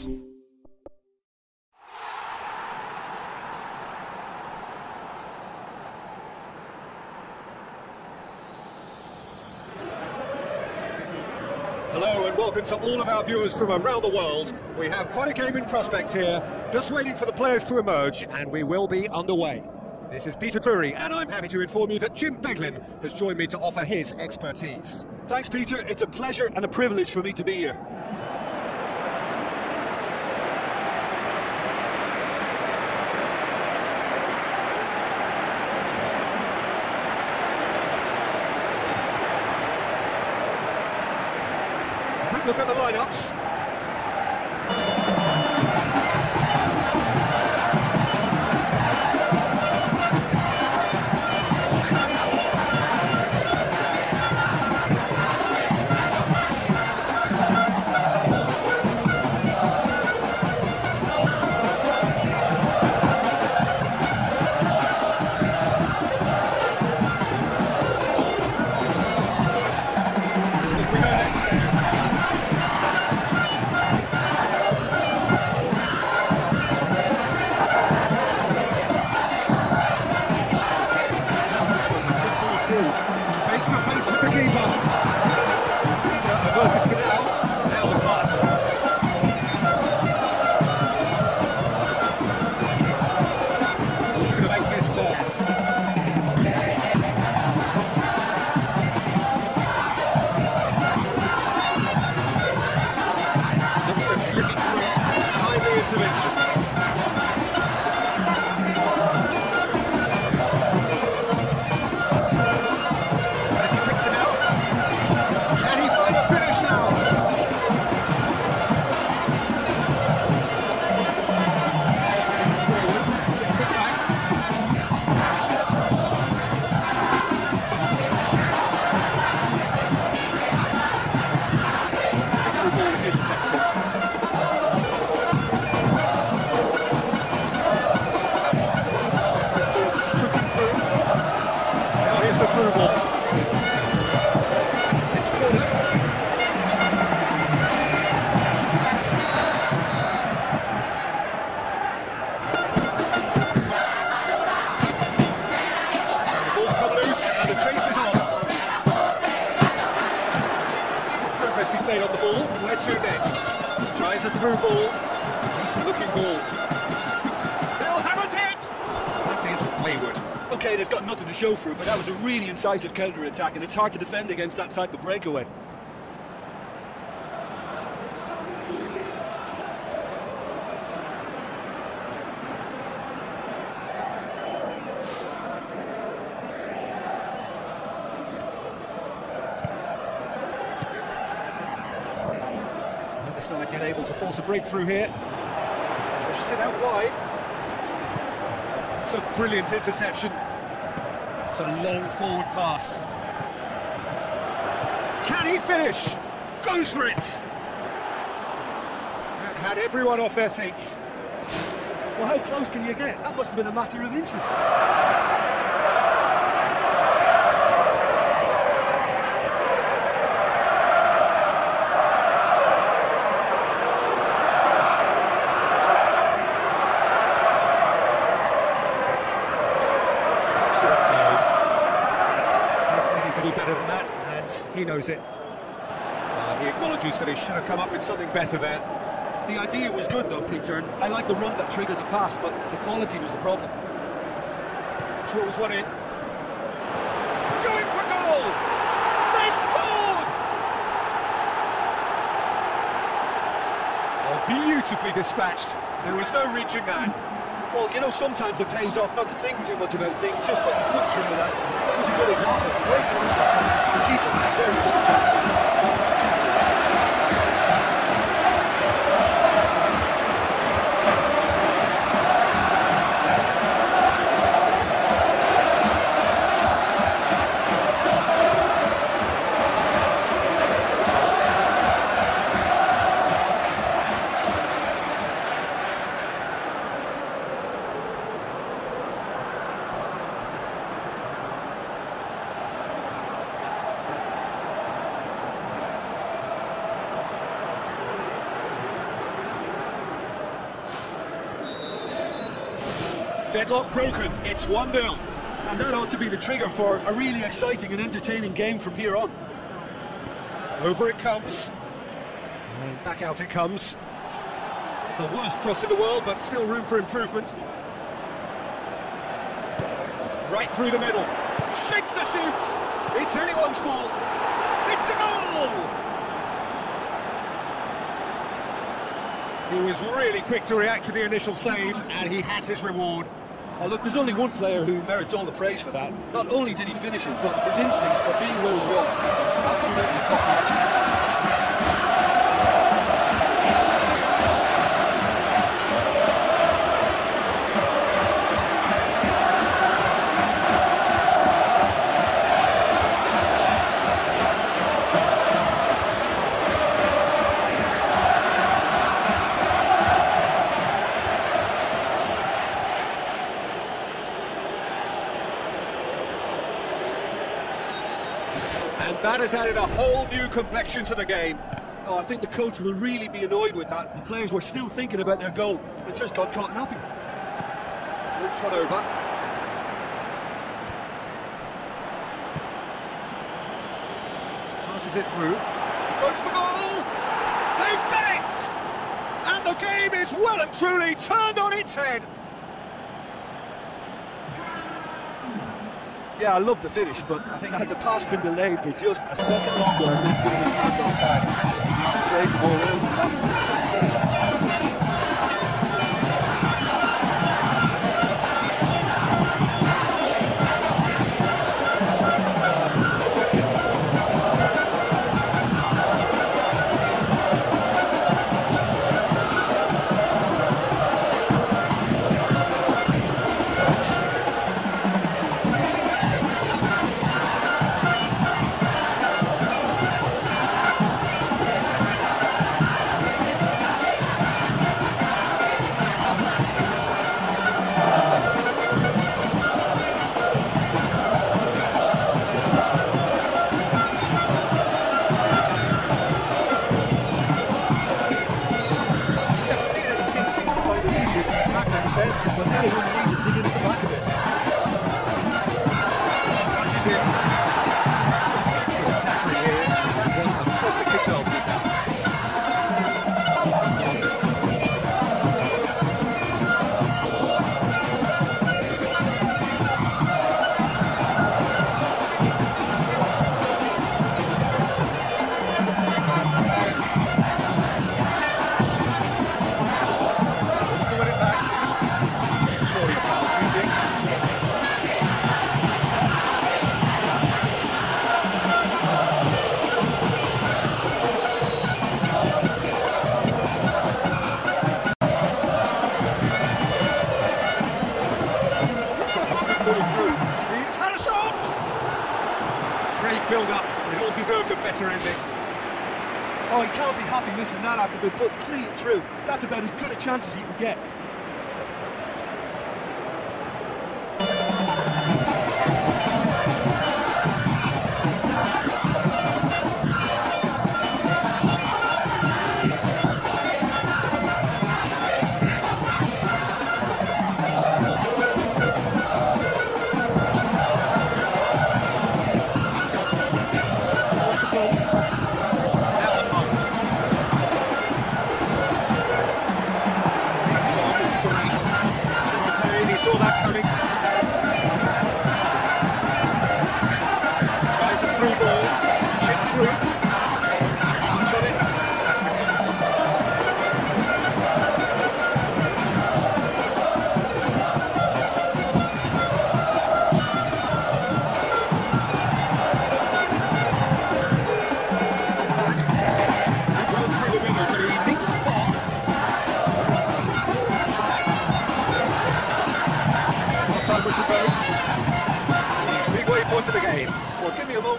Hello and welcome to all of our viewers from around the world. We have quite a game in prospect here, just waiting for the players to emerge, and we will be underway. This is Peter Drury, and I'm happy to inform you that Jim Beglin has joined me to offer his expertise. Thanks, Peter. It's a pleasure and a privilege for me to be here. Look at the lineups. Show for it, but that was a really incisive counter-attack, and it's hard to defend against that type of breakaway. Side yet able to force a breakthrough here. Pushes it out wide. It's a brilliant interception. It's a long forward pass. Can he finish? Goes for it! That had everyone off their seats. Well, how close can you get? That must have been a matter of inches. He knows it. Uh, he acknowledges that he should have come up with something better there. The idea was good, though, Peter, and I like the run that triggered the pass, but the quality was the problem. Drills one in. Going for goal! They've scored! Oh, beautifully dispatched. There was no reaching that. Well, you know, sometimes it pays off not to think too much about things, just put your foot through that. That was a good example. Great contact, Deadlock broken, it's 1-0. And that ought to be the trigger for a really exciting and entertaining game from here on. Over it comes. And back out it comes. The worst cross in the world, but still room for improvement. Right through the middle. Shapes the shoot. It's anyone's ball. It's a goal! He was really quick to react to the initial save, and he has his reward. Look, there's only one player who merits all the praise for that. Not only did he finish it, but his instincts for being where he was, absolutely top notch. Has added a whole new complexion to the game. Oh, I think the coach will really be annoyed with that. The players were still thinking about their goal They just got caught napping. Floats one over. Passes it through. Goes for goal! They've done it! And the game is well and truly turned on its head. Yeah, I love the finish, but I think I had the pass been delayed for just a second longer, I think it would have been offside. Plays ball in. Can't be happy missing that after being put clean through. That's about as good a chance as you can get.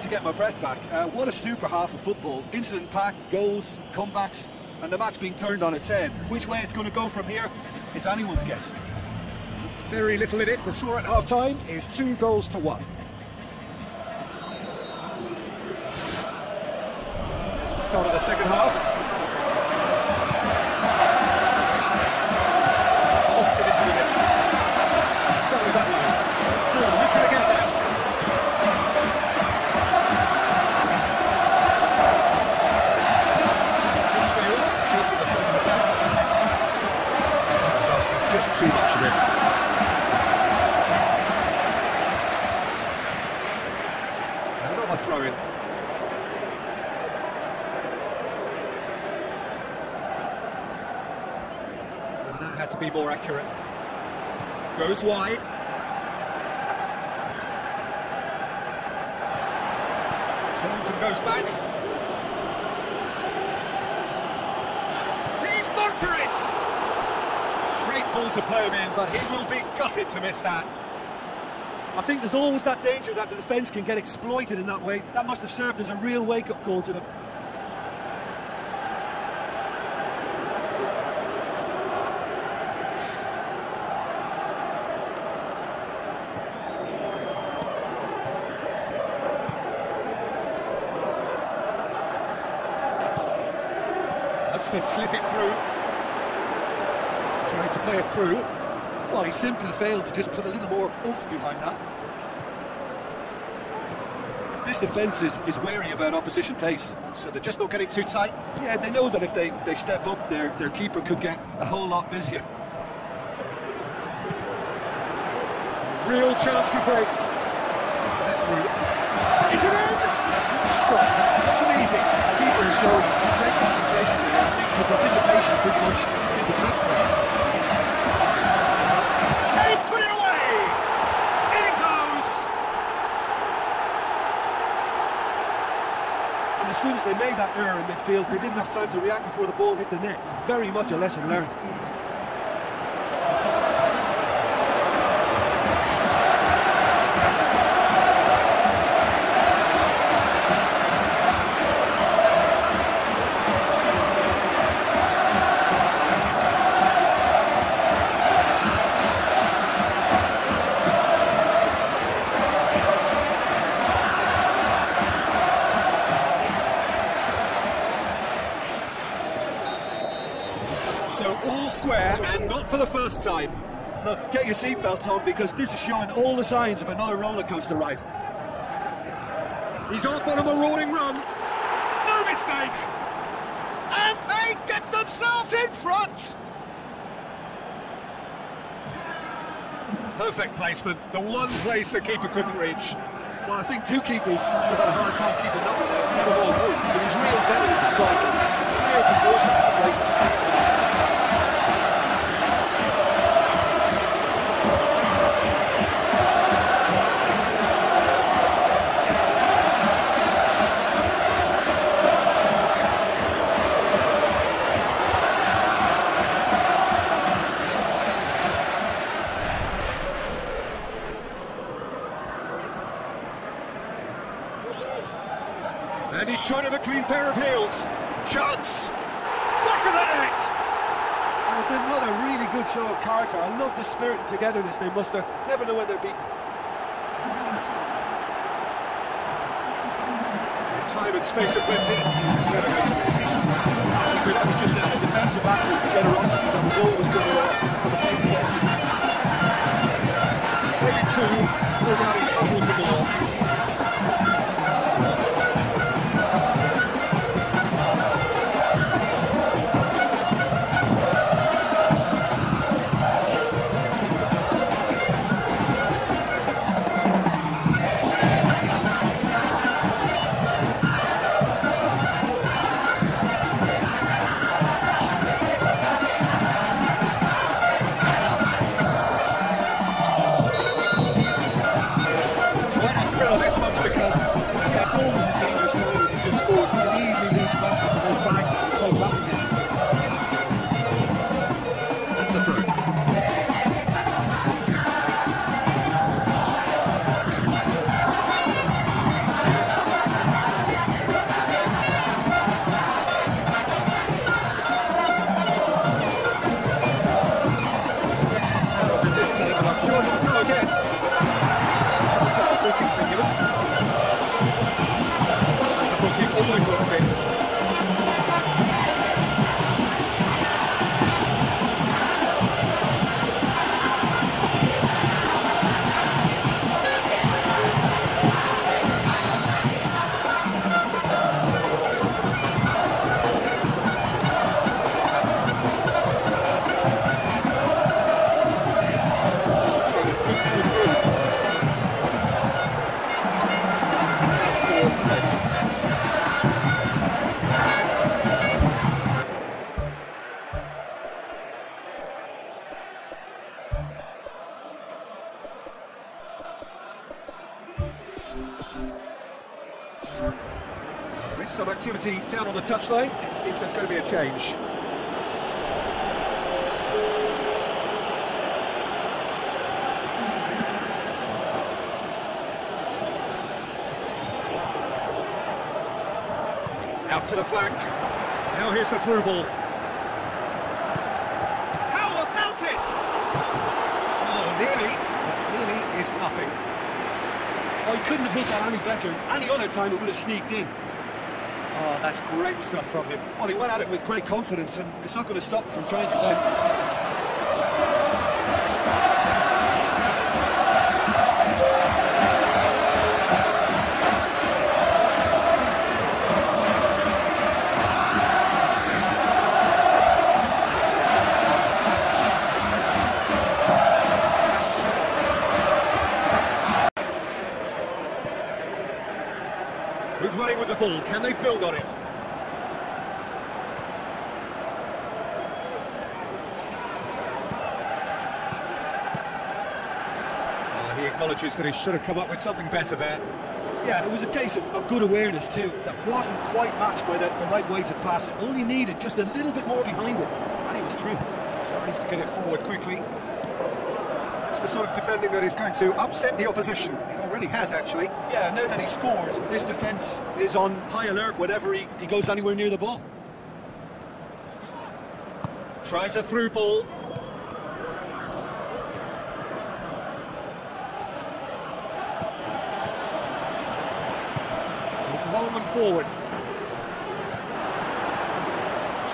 To get my breath back. Uh, what a super half of football. Incident packed, goals, comebacks, and the match being turned on its head. Which way it's going to go from here, it's anyone's guess. Very little in it. The score at half-time is two goals to one. It's the start of the second half. Too much of it. Another throw in. And that had to be more accurate. Goes wide. Turns and goes back. He's gone for it! Great ball to play him in, but he will be gutted to miss that. I think there's always that danger that the defence can get exploited in that way. That must have served as a real wake-up call to them. Looks to slip it through. Trying to play it through. Well, he simply failed to just put a little more oomph behind that. This defence is, is wary about opposition pace. So they're just not getting too tight. Yeah, they know that if they, they step up, their, their keeper could get a whole lot busier. Real chance to break. Passes it through. Is it in? Stop. Easy. The keeper shown great concentration there. I think his anticipation pretty much did the trick him. Can he put it away? In it goes. And as soon as they made that error in midfield, they didn't have time to react before the ball hit the net. Very much a lesson learned. For the first time. Look, get your seatbelt on because this is showing all the signs of another roller coaster ride. He's off on a marauding run. No mistake. And they get themselves in front. Perfect placement. The one place the keeper couldn't reach. Well, I think two keepers have had a hard time keeping that one out. Never all good. There was real venom in the strike and clear composure from the placement. And he's shot him a clean pair of heels. Chance. Of the net. And it's another really good show of character. I love the spirit and togetherness they muster. Never know when they're beaten. Time and space of plenty. He's never going to miss. That was just a, defensive act of generosity that was always going to uh, the end. Down on the touchline. It seems there's going to be a change. Out to the flank. Now here's the through ball. How about it? Oh, nearly. Nearly is nothing. Oh, he couldn't have hit that any better. Any other time it would have sneaked in. Oh, that's great stuff from him. Well, he went at it with great confidence, and it's not going to stop from trying. Good running with the ball. Can they build on it? Oh, he acknowledges that he should have come up with something better there. Yeah, it was a case of, of good awareness too. That wasn't quite matched by the, the right weight of pass. It only needed just a little bit more behind it, and he was through. Tries to get it forward quickly. That's the sort of defending that is going to upset the opposition. Already has, actually. Yeah, now that he scored, this defence is on high alert whenever he, he goes anywhere near the ball. Tries a through ball. It's and forward.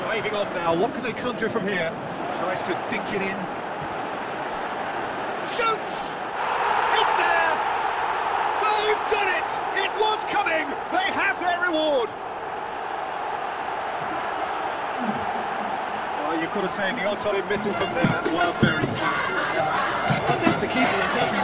Driving on now. What can they conjure from here? Tries to dink it in. Shoots! It's there! They've done it! It was coming! They have reward! Well, you've got to say the odds on him missing from there were very slim. I think the keeper has every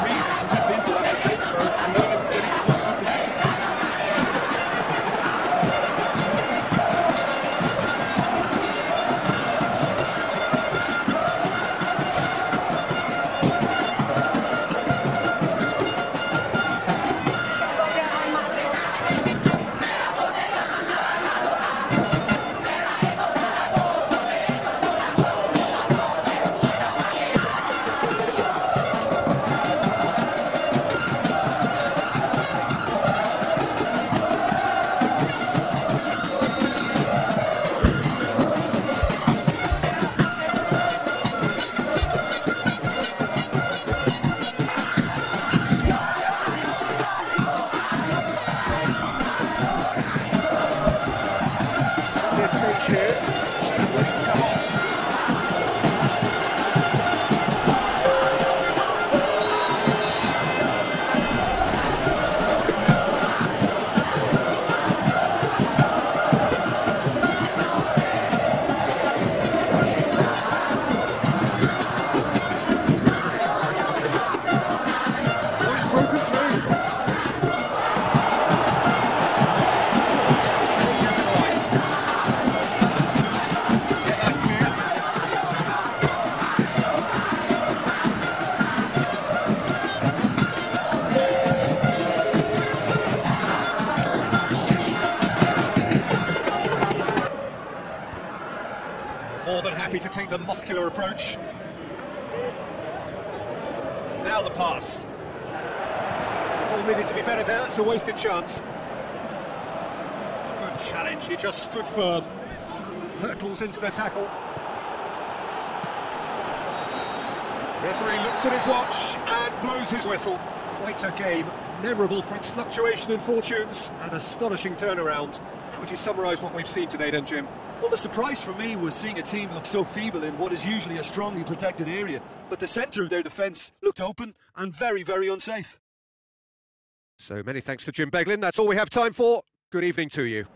it's a wasted chance. Good challenge, he just stood firm. Hurtles into the tackle. Referee looks at his watch and blows his whistle. Quite a game, memorable for its fluctuation in fortunes and astonishing turnaround. How would you summarise what we've seen today then, Jim? Well, the surprise for me was seeing a team look so feeble in what is usually a strongly protected area, but the centre of their defence looked open and very, very unsafe. So many thanks to Jim Beglin. That's all we have time for. Good evening to you.